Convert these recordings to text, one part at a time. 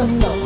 dum dum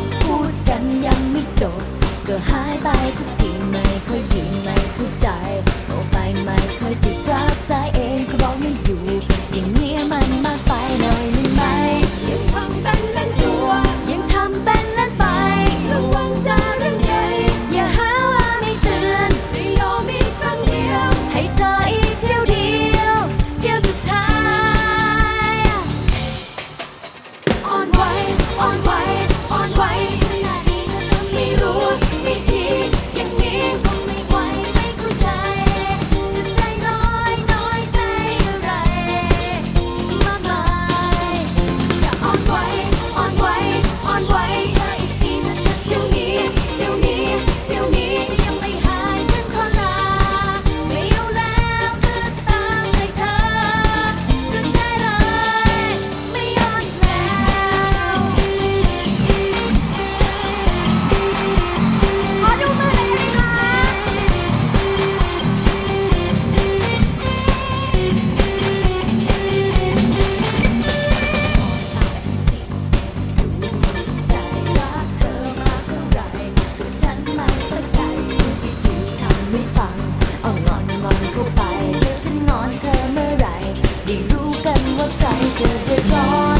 to the dawn.